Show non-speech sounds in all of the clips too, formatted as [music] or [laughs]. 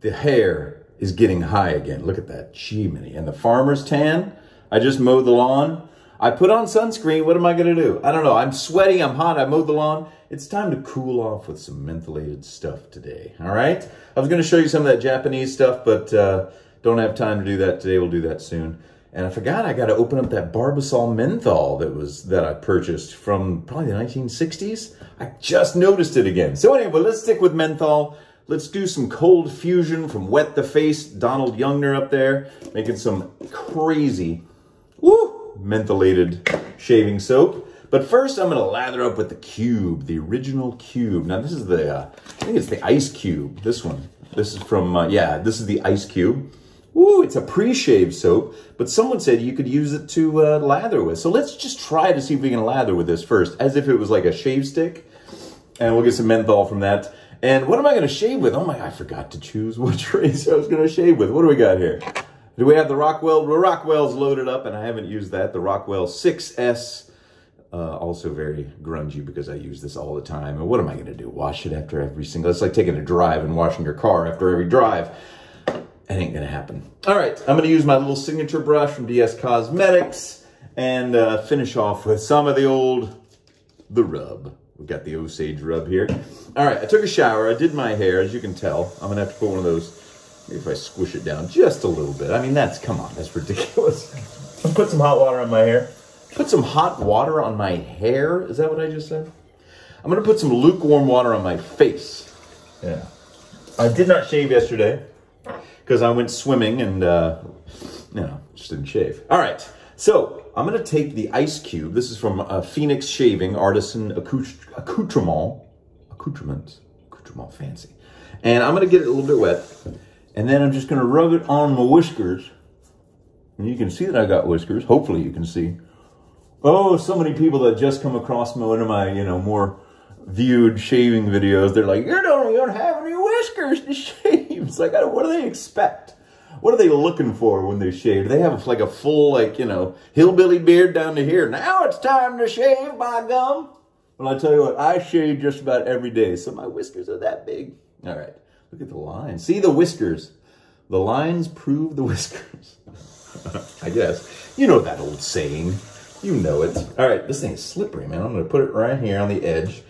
the hair is getting high again. Look at that, Jiminy. And the farmer's tan, I just mowed the lawn. I put on sunscreen, what am I gonna do? I don't know, I'm sweaty, I'm hot, I mowed the lawn. It's time to cool off with some mentholated stuff today, all right? I was gonna show you some of that Japanese stuff, but uh, don't have time to do that today, we'll do that soon. And I forgot I got to open up that Barbasol menthol that was that I purchased from probably the 1960s. I just noticed it again. So anyway, let's stick with menthol. Let's do some cold fusion from Wet the Face. Donald Youngner up there making some crazy, woo, mentholated shaving soap. But first, I'm going to lather up with the Cube, the original Cube. Now, this is the, uh, I think it's the Ice Cube, this one. This is from, uh, yeah, this is the Ice Cube. Ooh, it's a pre-shave soap, but someone said you could use it to uh, lather with. So let's just try to see if we can lather with this first, as if it was like a shave stick. And we'll get some menthol from that. And what am I going to shave with? Oh my, I forgot to choose [laughs] which razor I was going to shave with. What do we got here? Do we have the Rockwell? The Rockwell's loaded up, and I haven't used that. The Rockwell 6S, uh, also very grungy because I use this all the time. And what am I going to do? Wash it after every single... It's like taking a drive and washing your car after every drive. It ain't gonna happen. All right, I'm gonna use my little signature brush from DS Cosmetics and uh, finish off with some of the old, the rub. We've got the Osage rub here. All right, I took a shower, I did my hair, as you can tell. I'm gonna have to put one of those, maybe if I squish it down just a little bit. I mean, that's, come on, that's ridiculous. I'll [laughs] put some hot water on my hair. Put some hot water on my hair? Is that what I just said? I'm gonna put some lukewarm water on my face. Yeah. I did not shave yesterday because I went swimming and, uh, you know, just didn't shave. All right, so I'm going to take the ice cube. This is from uh, Phoenix Shaving, Artisan Accoutrement. Accoutrement. Accoutrement, fancy. And I'm going to get it a little bit wet. And then I'm just going to rub it on my whiskers. And you can see that I got whiskers. Hopefully you can see. Oh, so many people that just come across one of my, you know, more viewed shaving videos, they're like, you don't even have any whiskers to [laughs] shave. It's like, what do they expect? What are they looking for when they shave? Do they have like a full, like, you know, hillbilly beard down to here? Now it's time to shave, by gum. Well, I tell you what, I shave just about every day, so my whiskers are that big. All right, look at the lines. See the whiskers. The lines prove the [laughs] whiskers. I guess. You know that old saying. You know it. All right, this thing is slippery, man. I'm going to put it right here on the edge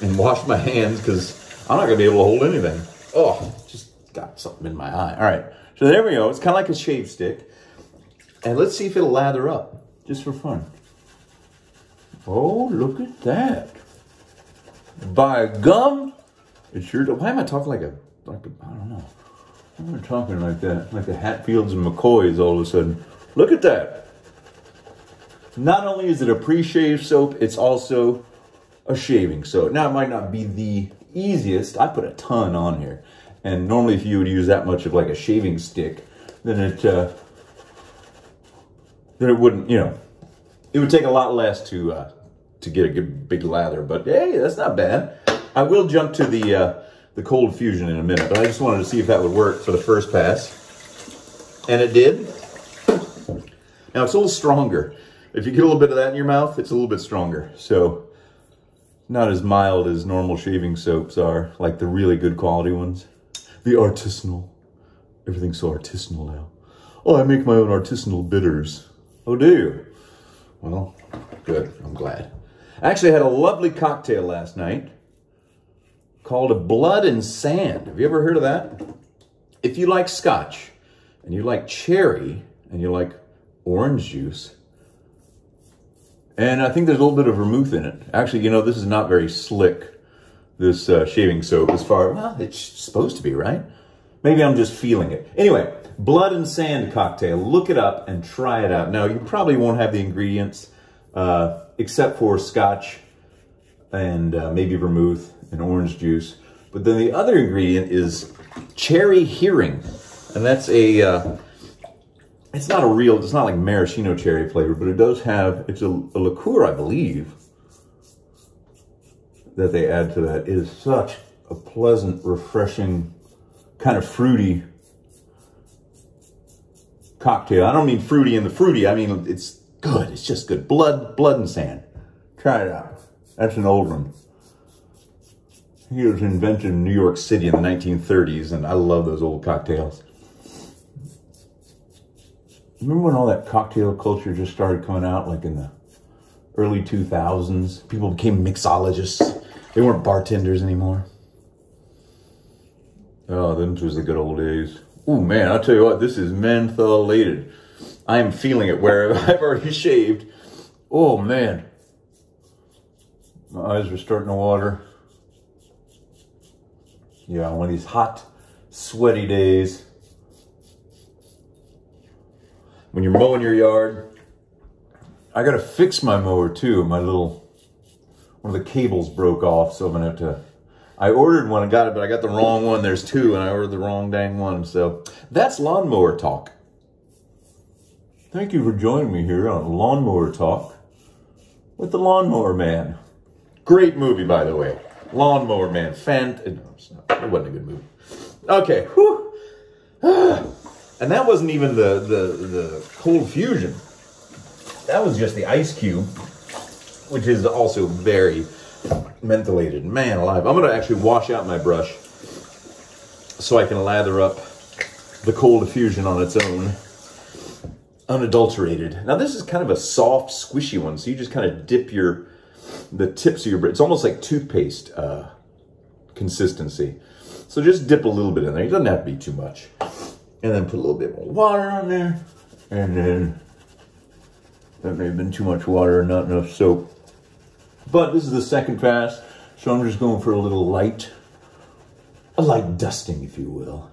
and wash my hands because I'm not going to be able to hold anything. Oh, got something in my eye. All right, so there we go. It's kind of like a shave stick. And let's see if it'll lather up, just for fun. Oh, look at that. By gum, it sure does. Why am I talking like a, like a, I don't know. Why am I talking like that? Like the Hatfields and McCoys all of a sudden. Look at that. Not only is it a pre-shave soap, it's also a shaving soap. Now, it might not be the easiest. I put a ton on here. And normally if you would use that much of like a shaving stick, then it, uh, then it wouldn't, you know, it would take a lot less to, uh, to get a good big lather. But hey, that's not bad. I will jump to the, uh, the cold fusion in a minute, but I just wanted to see if that would work for the first pass. And it did. Now it's a little stronger. If you get a little bit of that in your mouth, it's a little bit stronger. So not as mild as normal shaving soaps are, like the really good quality ones. The artisanal. Everything's so artisanal now. Oh, I make my own artisanal bitters. Oh, do you? Well, good. I'm glad. I actually had a lovely cocktail last night called a Blood and Sand. Have you ever heard of that? If you like scotch and you like cherry and you like orange juice, and I think there's a little bit of vermouth in it. Actually, you know, this is not very slick, this uh, shaving soap as far, well, it's supposed to be, right? Maybe I'm just feeling it. Anyway, blood and sand cocktail. Look it up and try it out. Now, you probably won't have the ingredients uh, except for scotch and uh, maybe vermouth and orange juice. But then the other ingredient is cherry Heering. And that's a, uh, it's not a real, it's not like maraschino cherry flavor, but it does have, it's a, a liqueur, I believe, that they add to that. It is such a pleasant, refreshing, kind of fruity cocktail. I don't mean fruity in the fruity. I mean, it's good. It's just good. Blood, blood and sand. Try it out. That's an old one. He was invented in New York City in the 1930s, and I love those old cocktails. Remember when all that cocktail culture just started coming out, like in the early 2000s? People became mixologists. They weren't bartenders anymore. Oh, those was the good old days. Oh man, I'll tell you what, this is mentholated. I am feeling it where [laughs] I've already shaved. Oh man. My eyes are starting to water. Yeah, one of these hot, sweaty days. When you're mowing your yard, I gotta fix my mower too. My little, one of the cables broke off, so I'm gonna have to, I ordered one and got it, but I got the wrong one. There's two and I ordered the wrong dang one. So that's lawnmower talk. Thank you for joining me here on Lawnmower Talk with the Lawnmower Man. Great movie, by the way. Lawnmower Man. Fant. Uh, no, it wasn't a good movie. Okay. Whew. [sighs] and that wasn't even the, the, the cold fusion. That was just the ice cube, which is also very mentholated. Man alive. I'm going to actually wash out my brush so I can lather up the cold diffusion on its own. Unadulterated. Now this is kind of a soft, squishy one, so you just kind of dip your the tips of your brush. It's almost like toothpaste uh, consistency. So just dip a little bit in there. It doesn't have to be too much. And then put a little bit more water on there. And then that may have been too much water and not enough soap. But this is the second pass. So I'm just going for a little light, a light dusting, if you will,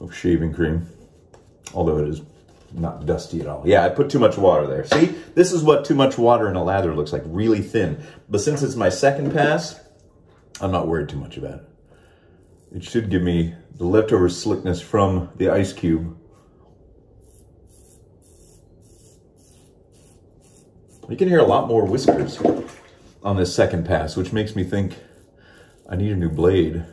of shaving cream. Although it is not dusty at all. Yeah, I put too much water there. See, this is what too much water in a lather looks like, really thin. But since it's my second pass, I'm not worried too much about it. It should give me the leftover slickness from the ice cube. You can hear a lot more whiskers on this second pass, which makes me think I need a new blade.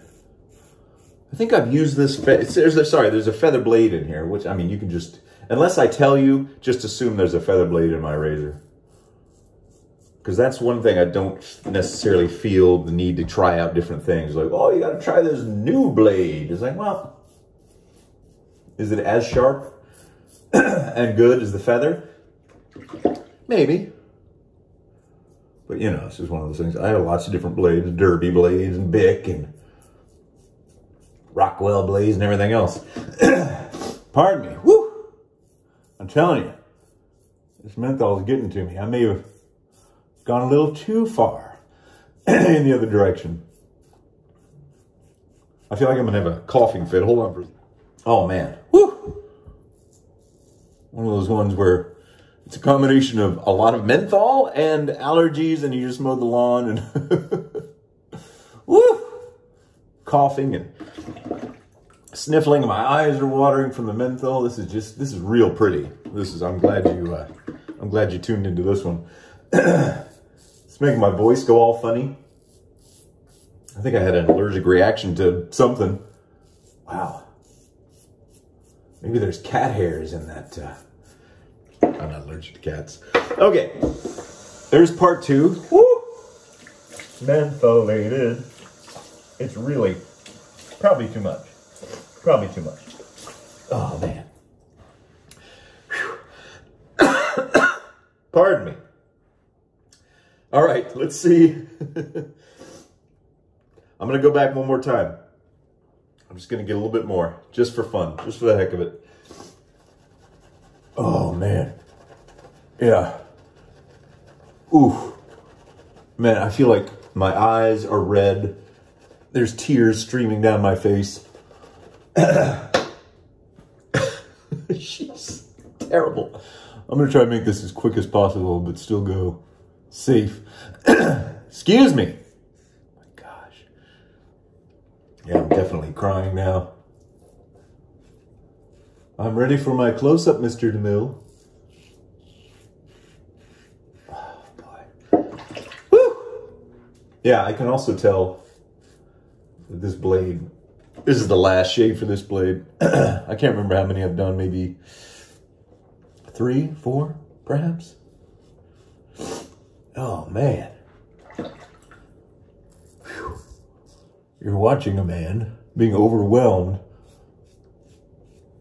I think I've used this, there's a, sorry, there's a feather blade in here, which, I mean, you can just, unless I tell you, just assume there's a feather blade in my razor. Because that's one thing I don't necessarily feel the need to try out different things. Like, oh, you got to try this new blade. It's like, well, is it as sharp [clears throat] and good as the feather? Maybe. But, you know, this is one of those things. I have lots of different blades, Derby blades and Bic and Rockwell blades and everything else. [clears throat] Pardon me. Woo! I'm telling you, this menthol is getting to me. I may have gone a little too far [clears throat] in the other direction. I feel like I'm gonna have a coughing fit. Hold on for. Oh man, woo! One of those ones where it's a combination of a lot of menthol and allergies, and you just mow the lawn and [laughs] woo, coughing and sniffling. My eyes are watering from the menthol. This is just this is real pretty. This is. I'm glad you. Uh, I'm glad you tuned into this one. [clears throat] It's making my voice go all funny. I think I had an allergic reaction to something. Wow. Maybe there's cat hairs in that. Uh... I'm not allergic to cats. Okay. There's part two. Woo! Mentholated. It's really probably too much. Probably too much. Oh, man. [coughs] Pardon me. All right, let's see. [laughs] I'm going to go back one more time. I'm just going to get a little bit more, just for fun, just for the heck of it. Oh, man. Yeah. Ooh. Man, I feel like my eyes are red. There's tears streaming down my face. [coughs] She's terrible. I'm going to try to make this as quick as possible, but still go safe. [coughs] Excuse me. my gosh. Yeah, I'm definitely crying now. I'm ready for my close-up, Mr. DeMille. Oh, boy. Woo! Yeah, I can also tell that this blade, this is the last shave for this blade. [clears throat] I can't remember how many I've done, maybe three, four, perhaps. Oh, man. Whew. You're watching a man being overwhelmed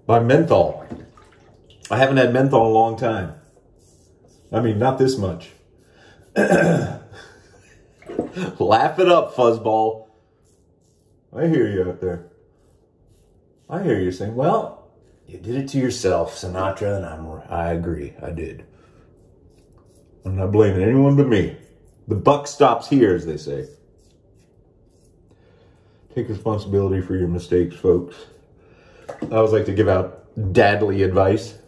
by menthol. I haven't had menthol in a long time. I mean, not this much. [clears throat] [laughs] Laugh it up, fuzzball. I hear you out there. I hear you saying, well, you did it to yourself, Sinatra, and I'm, I agree, I did. I'm not blaming anyone but me. The buck stops here, as they say. Take responsibility for your mistakes, folks. I always like to give out dadly advice.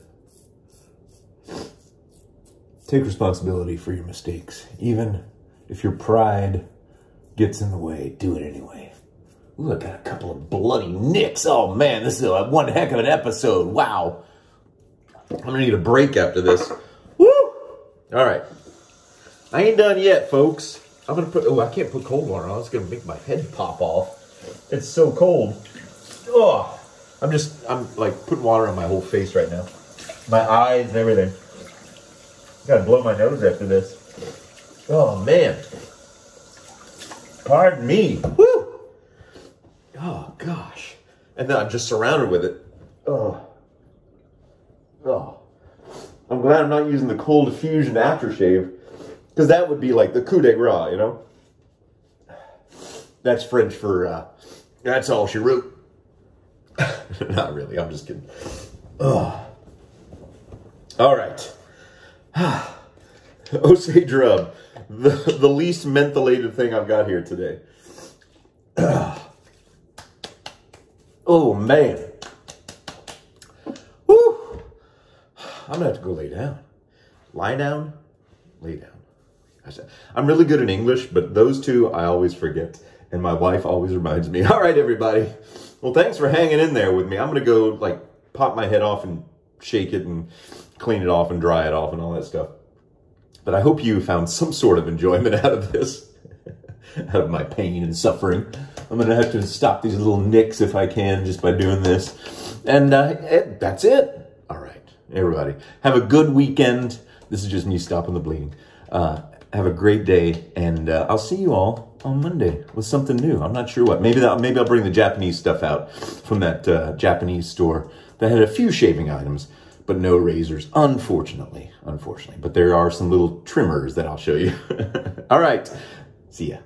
Take responsibility for your mistakes. Even if your pride gets in the way, do it anyway. Ooh, I got a couple of bloody nicks. Oh man, this is a one heck of an episode. Wow. I'm gonna need a break after this. Woo! All right. I ain't done yet, folks. I'm gonna put, oh, I can't put cold water on. It's gonna make my head pop off. It's so cold. Oh, I'm just, I'm like putting water on my whole face right now. My eyes and everything. Gotta blow my nose after this. Oh man. Pardon me. Woo! Oh gosh. And then I'm just surrounded with it. Oh. Oh. I'm glad I'm not using the cold diffusion aftershave. Because that would be like the coup de grace, you know? That's French for, uh, that's all she wrote. [laughs] Not really, I'm just kidding. Ugh. All right. [sighs] [laughs] Osage Rub, the, the least mentholated thing I've got here today. [clears throat] oh, man. Woo! I'm going to have to go lay down. Lie down, lay down. I'm really good in English, but those two I always forget. And my wife always reminds me. [laughs] All right, everybody. Well, thanks for hanging in there with me. I'm going to go like pop my head off and shake it and clean it off and dry it off and all that stuff. But I hope you found some sort of enjoyment [laughs] out of this, out of my pain and suffering. I'm going to have to stop these little nicks if I can just by doing this. And uh, it, that's it. All right, everybody. Have a good weekend. This is just me stopping the bleeding. Uh, have a great day, and uh, I'll see you all on Monday with something new. I'm not sure what. Maybe that. Maybe I'll bring the Japanese stuff out from that uh, Japanese store that had a few shaving items, but no razors. Unfortunately, unfortunately. But there are some little trimmers that I'll show you. [laughs] all right. See ya.